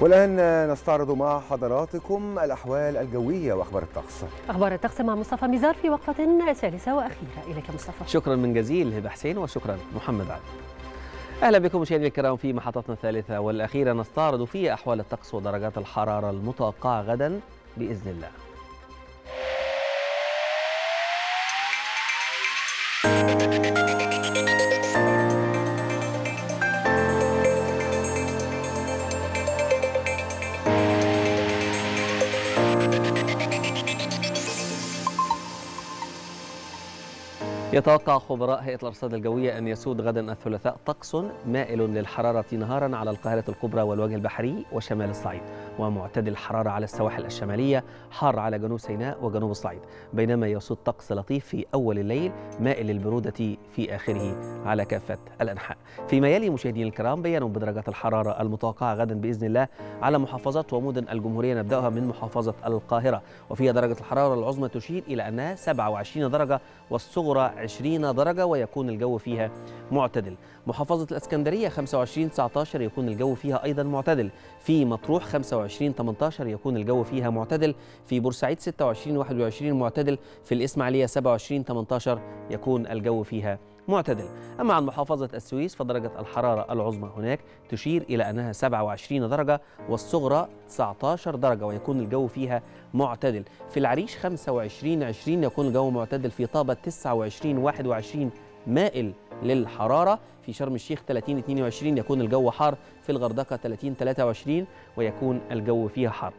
والآن نستعرض مع حضراتكم الأحوال الجوية وأخبار الطقس. أخبار الطقس مع مصطفى ميزار في وقفة ثالثة وأخيرة. إليك مصطفى. شكرا من جزيل هبة حسين وشكرا محمد علي. أهلا بكم مشاهدينا الكرام في محطتنا الثالثة والأخيرة. نستعرض فيها أحوال الطقس ودرجات الحرارة المتوقعة غدا بإذن الله. يتوقع خبراء هيئة الأرصاد الجوية أن يسود غدا الثلاثاء طقس مائل للحرارة نهارا على القاهرة الكبرى والوجه البحري وشمال الصعيد ومعتدل الحرارة على السواحل الشمالية حار على جنوب سيناء وجنوب الصعيد بينما يسود طقس لطيف في أول الليل مائل للبرودة في آخره على كافة الأنحاء. فيما يلي مشاهدينا الكرام بيانوا بدرجات الحرارة المتوقعة غدا بإذن الله على محافظات ومدن الجمهورية نبدأها من محافظة القاهرة. وفيها درجة الحرارة العظمى تشير إلى أنها 27 درجة والصغرى 20 درجة ويكون الجو فيها معتدل. محافظة الإسكندرية 25 19 يكون الجو فيها أيضا معتدل. في مطروح 25 18 يكون الجو فيها معتدل. في بورسعيد 26 21 معتدل. في الإسماعيلية 27 18 يكون الجو فيها معتدل. أما عن محافظة السويس فدرجة الحرارة العظمى هناك تشير إلى أنها 27 درجة والصغرى 19 درجة ويكون الجو فيها معتدل. في العريش 25 20 يكون الجو معتدل في طابة 29 21 مائل للحرارة. في شرم الشيخ 30 22 يكون الجو حار. في الغردقة 30 23 ويكون الجو فيها حار.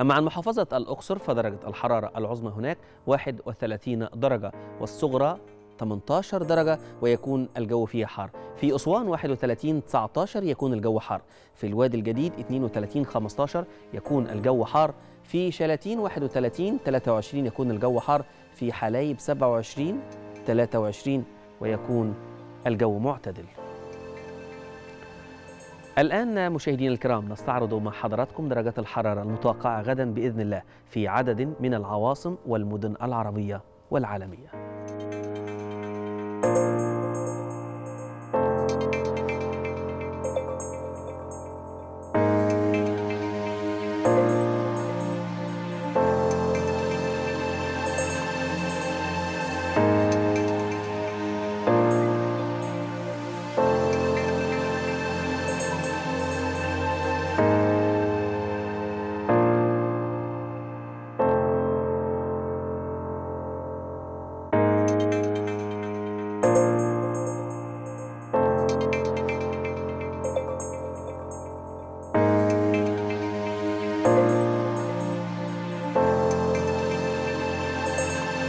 أما عن محافظة الأقصر فدرجة الحرارة العظمى هناك 31 درجة والصغرى 18 درجة ويكون الجو فيها حار. في أسوان 31 19 يكون الجو حار. في الوادي الجديد 32 15 يكون الجو حار. في شلاتين 31 23 يكون الجو حار. في حلايب 27 23 ويكون الجو معتدل. الآن مشاهدينا الكرام نستعرض مع حضراتكم درجات الحرارة المتوقعة غدا بإذن الله في عدد من العواصم والمدن العربية والعالمية.